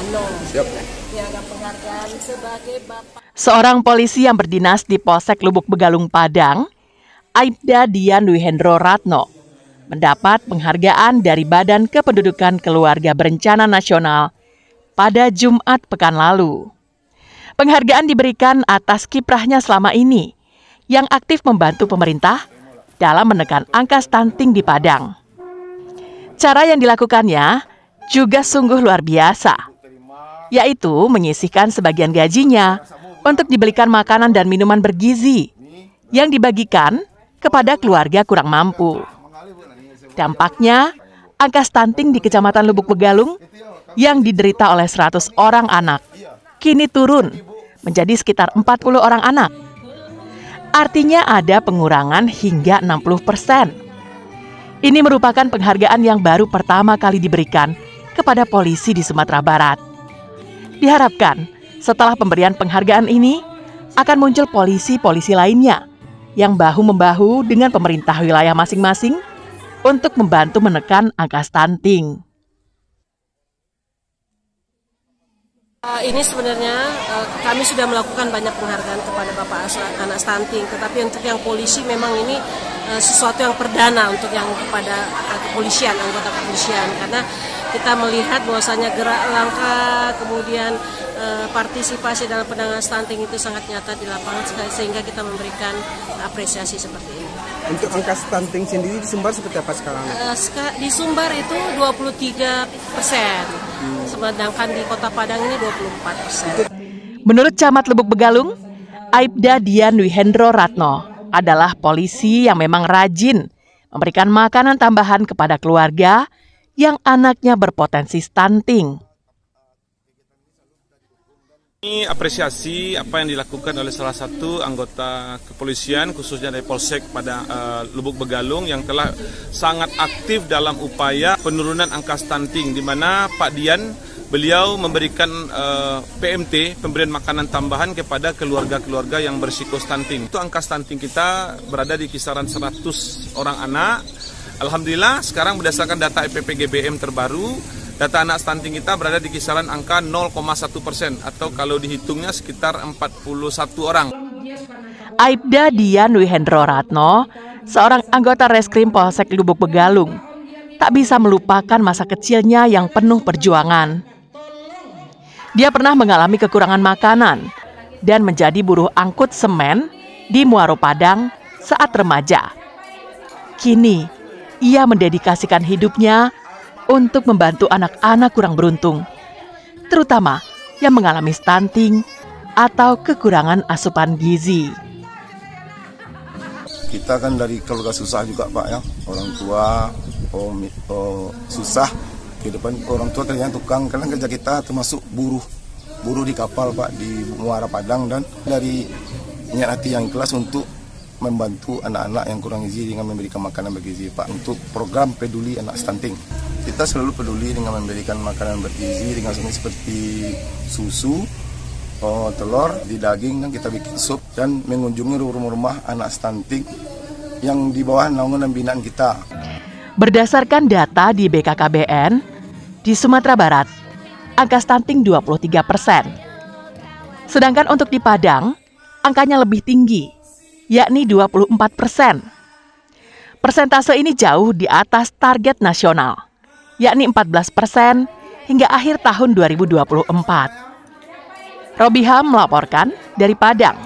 Wano. Siap. Piagam penghargaan sebagai Bapak. Seorang polisi yang berdinas di Polsek Lubuk Begalung Padang, Aibda Dian Wihendro Ratno, mendapat penghargaan dari Badan Kependudukan Keluarga Berencana Nasional pada Jumat pekan lalu. Penghargaan diberikan atas kiprahnya selama ini yang aktif membantu pemerintah dalam menekan angka stunting di Padang. Cara yang dilakukannya juga sungguh luar biasa, yaitu menyisihkan sebagian gajinya untuk dibelikan makanan dan minuman bergizi yang dibagikan kepada keluarga kurang mampu. Dampaknya, angka stunting di Kecamatan Lubuk Begalung yang diderita oleh 100 orang anak kini turun menjadi sekitar 40 orang anak. Artinya ada pengurangan hingga 60 persen. Ini merupakan penghargaan yang baru pertama kali diberikan kepada polisi di Sumatera Barat. Diharapkan setelah pemberian penghargaan ini akan muncul polisi-polisi lainnya yang bahu-membahu dengan pemerintah wilayah masing-masing untuk membantu menekan angka stunting. Uh, ini sebenarnya uh, kami sudah melakukan banyak penghargaan kepada Bapak anak stunting, tetapi untuk yang polisi memang ini uh, sesuatu yang perdana untuk yang kepada kepolisian, anggota kepolisian, karena kita melihat bahwasanya gerak langkah kemudian uh, partisipasi dalam penanganan stunting itu sangat nyata di lapangan sehingga kita memberikan apresiasi seperti ini. Untuk angka stunting sendiri di Sumbar seperti apa sekarang? Uh, di Sumbar itu 23 persen, hmm. sedangkan di Kota Padang ini 24 persen. Menurut Camat Lubuk Begalung, Aibda Dian Wihendro Ratno adalah polisi yang memang rajin memberikan makanan tambahan kepada keluarga yang anaknya berpotensi stunting. Ini apresiasi apa yang dilakukan oleh salah satu anggota kepolisian khususnya dari Polsek pada uh, Lubuk Begalung yang telah sangat aktif dalam upaya penurunan angka stunting di mana Pak Dian beliau memberikan uh, eh, PMT pemberian makanan tambahan kepada keluarga-keluarga yang berisiko stunting. Itu angka stunting kita berada di kisaran 100 orang anak. Alhamdulillah sekarang berdasarkan data EPP GBM terbaru data anak stunting kita berada di kisaran angka 0,1 persen atau kalau dihitungnya sekitar 41 orang. Aibda Dian Wihendro Ratno, seorang anggota reskrim Polsek Lubuk Begalung, tak bisa melupakan masa kecilnya yang penuh perjuangan. Dia pernah mengalami kekurangan makanan dan menjadi buruh angkut semen di Muaro Padang saat remaja. Kini, ia mendedikasikan hidupnya untuk membantu anak-anak kurang beruntung, terutama yang mengalami stunting atau kekurangan asupan gizi. Kita kan dari keluarga susah juga Pak ya, orang tua oh, oh, susah, ke depan orang tua kerjanya tukang, karena kerja kita termasuk buruh, buruh di kapal Pak di Muara Padang. Dan dari niat hati yang ikhlas untuk membantu anak-anak yang kurang gizi dengan memberikan makanan bergizi Pak untuk program peduli anak stunting kita selalu peduli dengan memberikan makanan bergizi dengan seperti susu, oh, telur, di daging dan kita bikin sup dan mengunjungi rumah-rumah anak stunting yang di bawah naungan binaan kita. Berdasarkan data di BKKBN, di Sumatera Barat, angka stunting 23 persen. Sedangkan untuk di Padang, angkanya lebih tinggi, yakni 24 persen. Persentase ini jauh di atas target nasional yakni 14 persen hingga akhir tahun 2024. Robiham melaporkan dari Padang.